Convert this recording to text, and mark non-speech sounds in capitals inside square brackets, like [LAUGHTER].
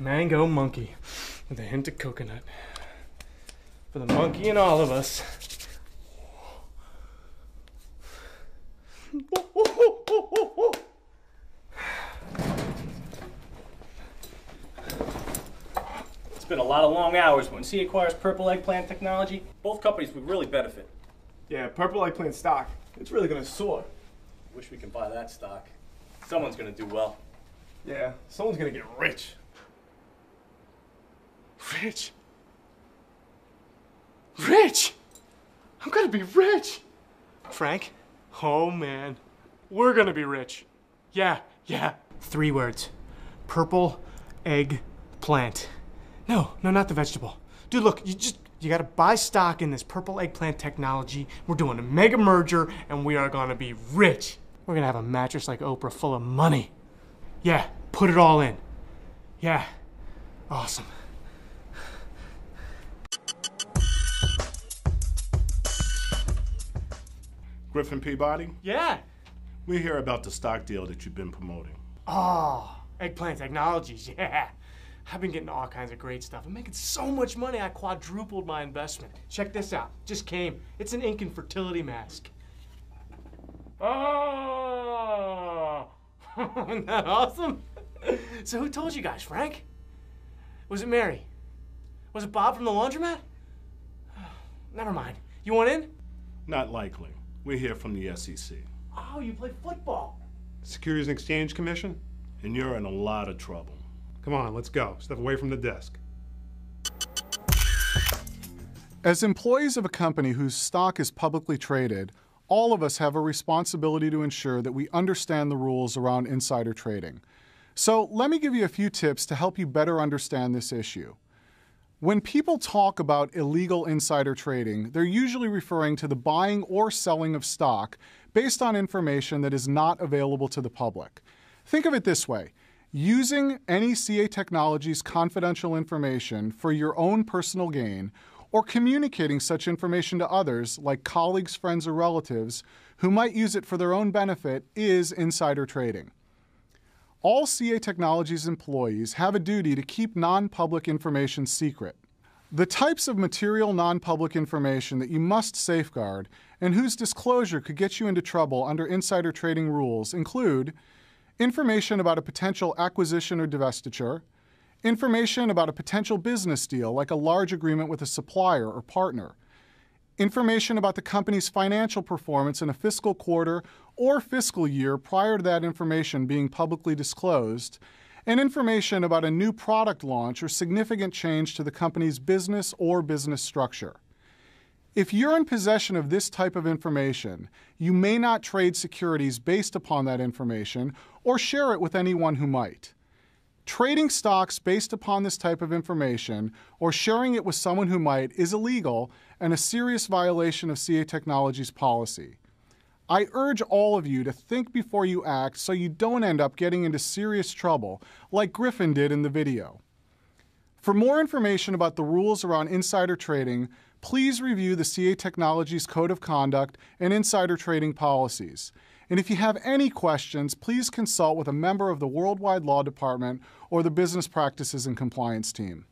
Mango monkey with a hint of coconut. For the monkey and all of us. It's been a lot of long hours. When C acquires Purple Eggplant Technology, both companies would really benefit. Yeah, purple eggplant stock. It's really gonna soar. Wish we could buy that stock. Someone's gonna do well. Yeah, someone's gonna get rich. Rich. Rich! I'm gonna be rich! Frank? Oh man. We're gonna be rich. Yeah, yeah. Three words purple egg plant. No, no, not the vegetable. Dude, look, you just. You gotta buy stock in this purple eggplant technology. We're doing a mega merger and we are gonna be rich. We're gonna have a mattress like Oprah full of money. Yeah, put it all in. Yeah, awesome. Griffin Peabody, Yeah. we hear about the stock deal that you've been promoting. Oh, eggplant technologies, [LAUGHS] yeah. I've been getting all kinds of great stuff. I'm making so much money, I quadrupled my investment. Check this out. Just came. It's an ink and fertility mask. Oh! [LAUGHS] Isn't that awesome? So, who told you guys, Frank? Was it Mary? Was it Bob from the laundromat? [SIGHS] Never mind. You want in? Not likely. We're here from the SEC. Oh, you play football. Securities and Exchange Commission? And you're in a lot of trouble. Come on, let's go. Step away from the desk. As employees of a company whose stock is publicly traded, all of us have a responsibility to ensure that we understand the rules around insider trading. So, let me give you a few tips to help you better understand this issue. When people talk about illegal insider trading, they're usually referring to the buying or selling of stock based on information that is not available to the public. Think of it this way using any CA Technologies confidential information for your own personal gain, or communicating such information to others, like colleagues, friends, or relatives, who might use it for their own benefit, is insider trading. All CA Technologies employees have a duty to keep non public information secret. The types of material non public information that you must safeguard and whose disclosure could get you into trouble under insider trading rules include information about a potential acquisition or divestiture, information about a potential business deal like a large agreement with a supplier or partner, information about the company's financial performance in a fiscal quarter or fiscal year prior to that information being publicly disclosed, and information about a new product launch or significant change to the company's business or business structure. If you're in possession of this type of information, you may not trade securities based upon that information or share it with anyone who might. Trading stocks based upon this type of information or sharing it with someone who might is illegal and a serious violation of CA Technologies policy. I urge all of you to think before you act so you don't end up getting into serious trouble like Griffin did in the video. For more information about the rules around insider trading, please review the CA Technologies Code of Conduct and insider trading policies. And if you have any questions, please consult with a member of the Worldwide Law Department or the Business Practices and Compliance team.